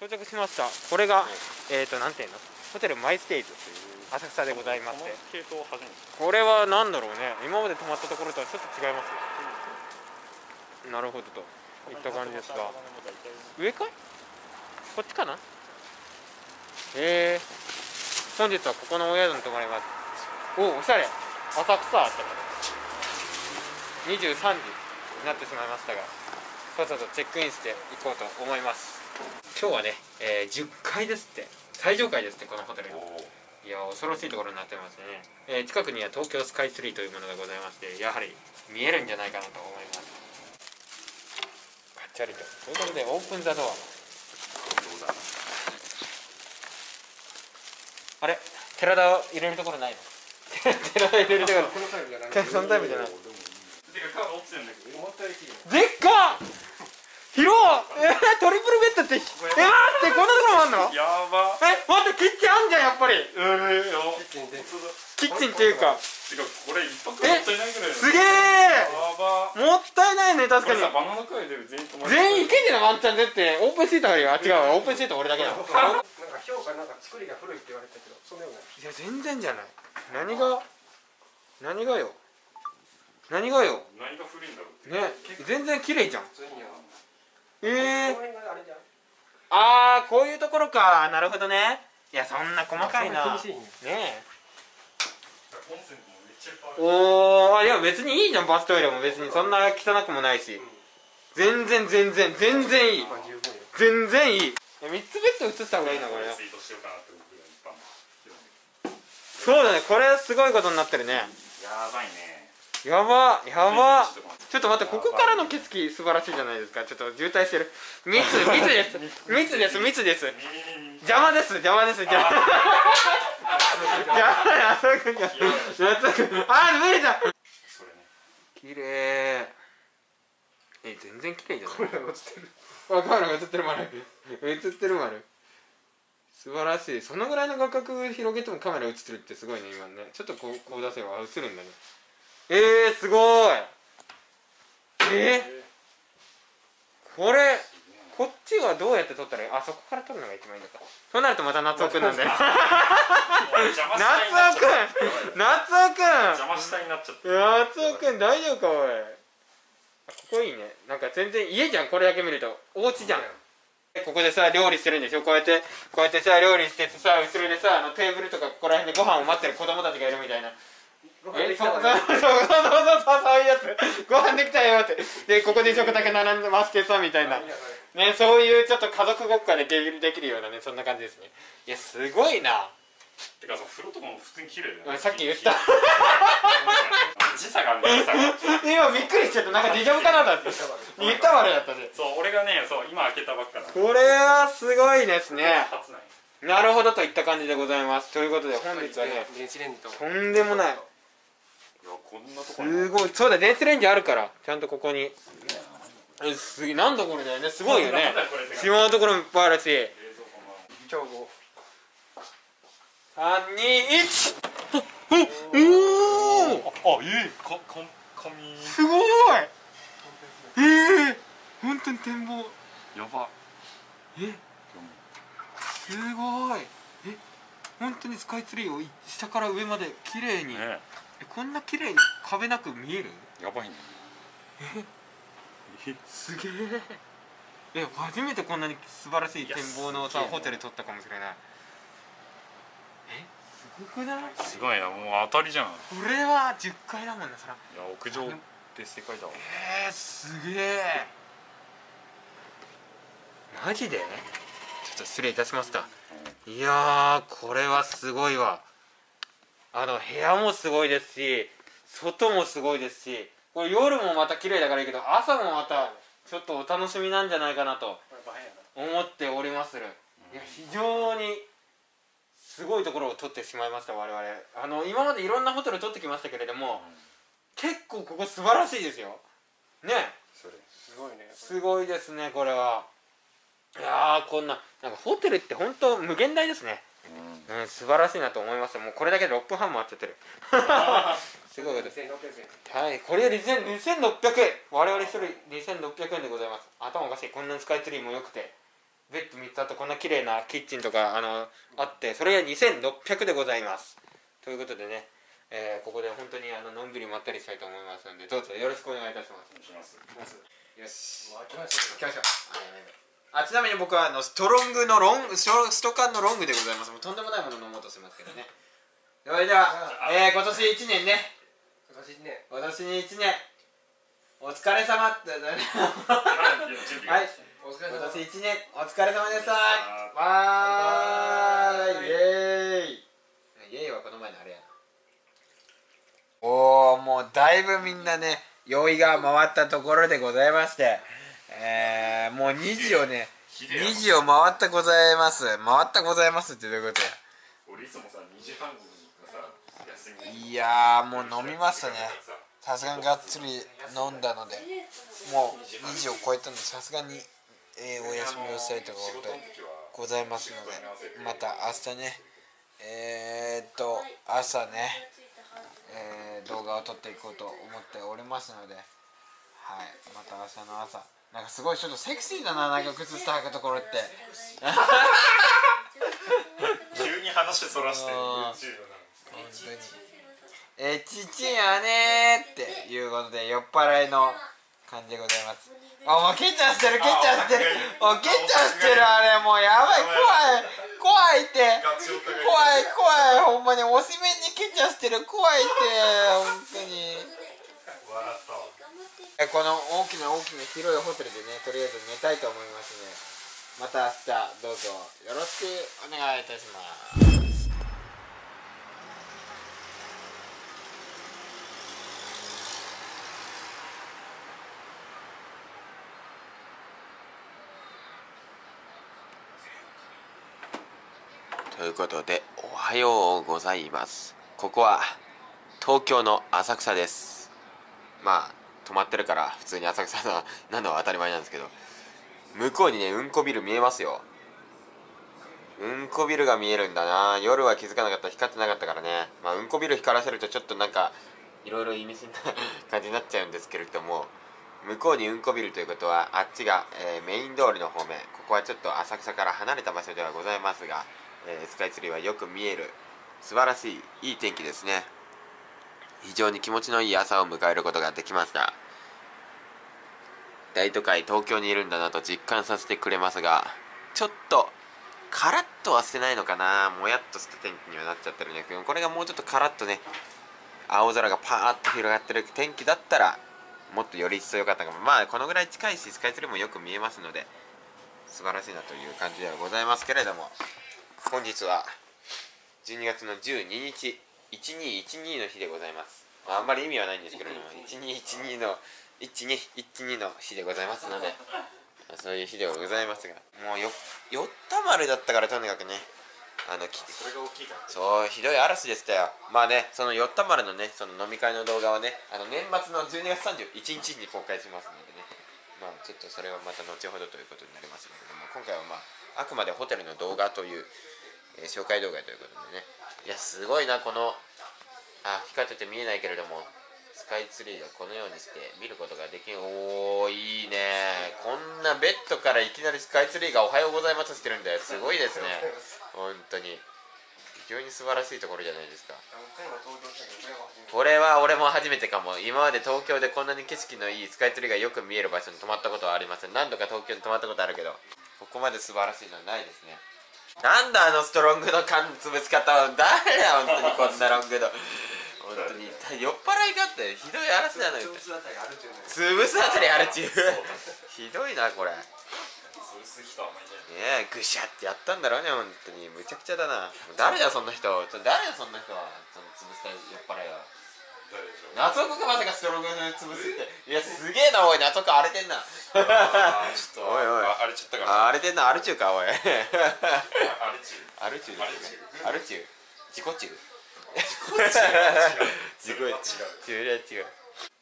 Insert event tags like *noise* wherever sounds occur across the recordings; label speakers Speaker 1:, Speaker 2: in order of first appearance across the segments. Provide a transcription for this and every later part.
Speaker 1: 到着しました。これが、えっ、ー、となんていうの？ホテルマイステイズ浅草でございまして。
Speaker 2: 系統初めて
Speaker 1: これは何だろうね。今まで泊まったところとはちょっと違います。よなるほどと。いった感じですが。上かい？こっちかな？えー、本日はここのお宿に泊まります。おおしゃれ。浅草って23時になってしまいましたがさっさとチェックインしていこうと思います今日はね、えー、10階ですって。最上階ですってこのホテル。いや恐ろしいところになってますね、えー、近くには東京スカイツリーというものがございましてやはり見えるんじゃないかなと思います。ガチャリと。ということでオープンザドア。あれ？寺田入れるところないの？*laughs* 寺田入れるところ。そのタイプじゃない。*laughs* でっか広えー、トリプルベッドってえー、待ってこんなところもあんの？
Speaker 2: やば。
Speaker 1: え待ってキッチンあんじゃんやっぱり。
Speaker 2: えー、
Speaker 1: キッチンっていうか。
Speaker 2: てかこれ一泊もったいないぐらい
Speaker 1: すげえ。もったいないね確かに。
Speaker 2: バナナ会で全員泊ま
Speaker 1: 全員いけんじゃないワンチャン絶対オープンシートあるよ。あ違うオープンシート俺だけだ。*laughs*
Speaker 3: なんか評価なんか作りが古いって言われたけどそんなような。い
Speaker 1: や全然じゃない。何が？何がよ？何がよ？
Speaker 2: 何が古いんだろう。
Speaker 1: ね。全然綺麗じゃん。
Speaker 3: 普通には
Speaker 1: ええ
Speaker 3: この辺があれじゃん
Speaker 1: ああこういうところか。なるほどね。いやそんな細かいな。ねえ。
Speaker 2: る
Speaker 1: おおいや別にいいじゃんバストイレも別にそんな汚くもないし。全然全然全然いい。全然いい。いや3つベッド移した方がいいなこれ。そうだね。これすごいことになってるね。
Speaker 2: やばいね
Speaker 1: やばやば。
Speaker 2: ちょっと待って。
Speaker 1: ちょっと待ってここからの景色素晴らしいじゃないですか。ちょっと渋滞してる。密密です。密です密です。邪魔です邪魔です。邪魔あ無理だ。
Speaker 2: それね
Speaker 1: 綺麗。え全然綺麗じゃない？
Speaker 3: これが落ちてる。
Speaker 1: あカメラが映ってる丸映ってる丸。素晴らしい。そのぐらいの画角広げてもカメラ映ってるってすごいね今ね。ちょっとこうこう出せば映るんだねえー、すごい。え？ー、これこっちはどうやって撮ったらいい？あそこから撮るのが一番いいのかそうなるとまた夏尾くんなんだよ *laughs* 夏尾くん夏尾くん。
Speaker 2: 邪魔したになっちゃった。
Speaker 1: 夏尾くん大丈夫かおい。あここいいね。なんか全然家じゃんこれだけ見ると。お家じゃん。ここでさ料理してるんでしょ？こうやってこうやってさ料理しててさ後ろでさあのテーブルとかここら辺でご飯を待ってる子供たちがいるみたいなえそうそうそうそうそうそうそうそういうやつ。ご飯できたよって。でここで食卓並んでますけどみたいな。ねそういうちょっと家族ごっこができるできるようなねそんな感じですね。いやすごいな。
Speaker 2: てかさ風呂とかも普通に綺麗だよね。
Speaker 1: さっき言った。
Speaker 2: 時差がある時差が
Speaker 1: 今びっくりしちゃった。なんかデジャブかなだって。言ったまるだったね。
Speaker 2: そう俺がねそう今開けたばっかだ。
Speaker 1: これはすごいですね。
Speaker 2: な
Speaker 1: るほどといった感じでございます。ということで本日はね
Speaker 3: と
Speaker 1: んでもない。
Speaker 2: こんなとこに。
Speaker 1: すごい。そうだ電子レンジあるから。ちゃんとここに。えすげえなんだこれだよね。すごいよね。島のところもいっぱいあるし。
Speaker 2: 冷蔵庫も
Speaker 3: 調合
Speaker 1: 321おお
Speaker 2: あええかか紙。
Speaker 1: すごい。ええ本当に展望。
Speaker 2: やば。
Speaker 1: え？すごい。え？本当にスカイツリーを下から上まで綺麗に、
Speaker 2: ね
Speaker 1: えこんな綺麗に壁なく見える？
Speaker 2: やばいね。
Speaker 1: すげえ。え初めてこんなに素晴らしい展望のさホテル撮ったかもしれない。えすごくない？
Speaker 2: すごいな。もう当たりじゃん。い
Speaker 1: これは10階だもんなそら。
Speaker 2: や屋上って世界だわ。
Speaker 1: えー、すげえ。マジで？ちょっと失礼いたしましたいやーこれはすごいわあの部屋もすごいですし外もすごいですしこれ夜もまた綺麗だからいいけど朝もまたちょっとお楽しみなんじゃないかなと思っておりまする。いや非常にすごいところを撮ってしまいました我々。あの今までいろんなホテル撮ってきましたけれども結構ここ素晴らしいですよ。ね。
Speaker 2: それ。
Speaker 3: すごいね。
Speaker 1: すごいですねこれは。いやーこんななんかホテルって本当無限大ですねうん素晴らしいなと思いました。もうこれだけで6分半もあっちゃってる。*laughs* すごいこと。です
Speaker 3: 2600円。
Speaker 1: はいこれで2600円。我々一人2600円でございます。頭おかしい。こんなにスカイツリーも良くて。ベッド3つあとこんな綺麗なキッチンとかあのあってそれが2600でございます。ということでね、えーここで本当にあののんびりまったりしたいと思いますのでどうぞよろしくお願いいたします。
Speaker 2: します。
Speaker 1: よし。
Speaker 3: もう飽きました
Speaker 1: 行きましょうあちなみに僕はあのストロングのロングストストカンのロングでございます。もうとんでもないもの飲もうとしてますけどね。それでは、えー今年1年ね。
Speaker 3: 今年ね
Speaker 1: 今年に1年。お疲れ様ってね。
Speaker 2: は
Speaker 1: はい。
Speaker 3: お疲れ様。
Speaker 1: 今年1年。お疲れ様でした
Speaker 2: あ
Speaker 1: わーいイエーイ。イエーイはこの前のあれやな。おおもうだいぶみんなね酔いが回ったところでございましてえー、もう2時をね2時を回ったございます。回ったございますってどういうことや？
Speaker 2: 俺いつもさ2時半
Speaker 1: いやーもう飲みましたね。さ。すがにがっつり飲んだのでもう2時を超えたのでさすがに、えーお休みをしたいところでございますのでまた明日ね。えー、っと朝ね、えー動画を撮っていこうと思っておりますのではいまた明日の朝なんかすごいちょっとセクシーだななんか靴下履くところって。
Speaker 2: 急に話そらして
Speaker 1: えー、ちちやねーっていうことで酔っ払いの感じでございます。あもうケチャしてるケチャしてる。もうケチャしてるあれもうやばい。怖い。怖いって。怖い怖い。ほんまにおしめにケチャしてる。怖いってこの大きな大きな広いホテルでねとりあえず寝たいと思いますのでまた明日どうぞよろしくお願いいたします。ということでおはようございます。ここは東京の浅草です。まあ泊まってるから普通に浅草 *laughs* ななのは当たり前なんですけど。向こうにねうんこビル見えますよ。うんこビルが見えるんだな。夜は気づかなかった光ってなかったからね。まあうんこビル光らせるとちょっとなんかいろいろ意味深な *laughs* 感じになっちゃうんですけれども。向こうにうんこビルということはあっちが、えーメイン通りの方面。ここはちょっと浅草から離れた場所ではございますが、えースカイツリーはよく見える。素晴らしいいい天気ですね。非常に気持ちのいい朝を迎えることができました大都会東京にいるんだなと実感させてくれますがちょっとカラッとはしてないのかなもやっとした天気にはなっちゃってるんですけどこれがもうちょっとカラッとね青空がパーッと広がってる天気だったらもっとより一層良かったかも。まあこのぐらい近いしスカイツリーもよく見えますので素晴らしいなという感じではございますけれども本日は12月の12日1212の日でございます、まあ、あんまり意味はないんですけれども1212の1212の日でございますのでまあそういう日ではございますがもうよよったまるだったからとにかくねあのき
Speaker 2: それが大きいから
Speaker 1: そうひどい嵐でしたよ。まあねそのよったまるのねその飲み会の動画はねあの年末の12月31日に公開しますのでね。まあちょっとそれはまた後ほどということになりますけれども今回はまああくまでホテルの動画という、えー紹介動画ということでね。いやすごいなこのあ光ってて見えないけれどもスカイツリーがこのようにして見ることができるおーいいね。こんなベッドからいきなりスカイツリーが「おはようございます」してるんだよ。すごいですね。本当に。非常に素晴らしいところじゃないですか。これは俺も初めてかも。今まで東京でこんなに景色のいいスカイツリーがよく見える場所に泊まったことはありません。何度か東京に泊まったことあるけどここまで素晴らしいのはないですね。なんだあのストロングの缶潰し方は誰や本当にこんなロングの。本当に。酔っ払いがあってひどい嵐なのよ。
Speaker 3: 潰すあたりある
Speaker 1: 潰すあたりあるちゅう。ひどいなこれ。ね
Speaker 2: 潰す人はあんまりいない。
Speaker 1: えぐしゃってやったんだろうね本当に。むちゃくちゃだな。誰だそんな人。誰だそんな人は。その潰した酔っ払いは
Speaker 2: 誰でしょう？
Speaker 1: 夏岡がまさかストロングで潰すって。いやすげえなおい。夏岡荒れてんな。
Speaker 2: ちょっと。
Speaker 1: おいおい。
Speaker 2: あ荒れちゃったから
Speaker 1: 荒れてんな。アルチューかおい。
Speaker 2: あ荒れちゅう
Speaker 1: アルチューですねアルチュー自己中。自己中。違う違う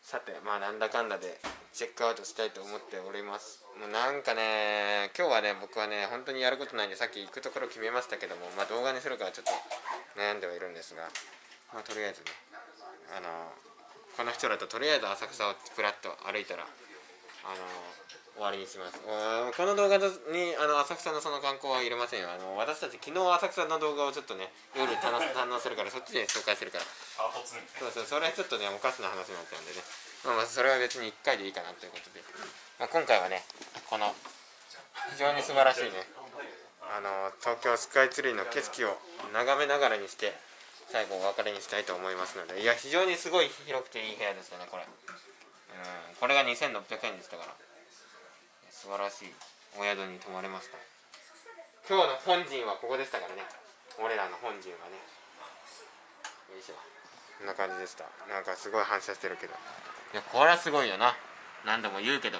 Speaker 1: さてまあなんだかんだでチェックアウトしたいと思っております。もうなんかね今日はね僕はね本当にやることないんでさっき行くところ決めましたけどもまあ動画にするからちょっと悩んではいるんですがまあとりあえずねあのこの人らととりあえず浅草をプラッと歩いたらあの終わりにします。おこの動画にあの浅草のその観光は入れませんよ。あの私たち昨日浅草の動画をちょっとね夜 *laughs* 堪能するからそっちで紹介するから。そうそうそれはちょっとねおかしな話になっちゃうんでね、まあ、まあそれは別に1回でいいかなということで、まあ、今回はねこの非常に素晴らしいねあの東京スカイツリーの景色を眺めながらにして最後お別れにしたいと思いますのでいや非常にすごい広くていい部屋ですよねこれ。うんこれが2600円でしたから。素晴らしいお宿に泊まれました。今日の本陣はここでしたからね。俺らの本陣はね。よいしょ。こんな感じでした。なんかすごい反射してるけど。いやこれはすごいよな。何度も言うけど。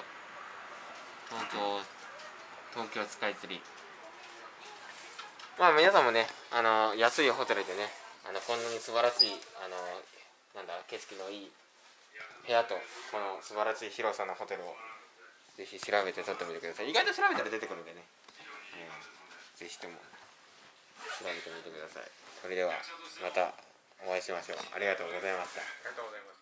Speaker 1: 東京東京スカイツリー。まあ皆さんもねあの安いホテルでねあのこんなに素晴らしいあのなんだ景色のいい部屋とこの素晴らしい広さのホテルをぜひ調べて撮ってみてください。意外と調べたら出てくるんでね、うん、ぜひとも調べてみてください。それではまたお会いしましょう。ありがとうございました。
Speaker 3: ありがとうございます。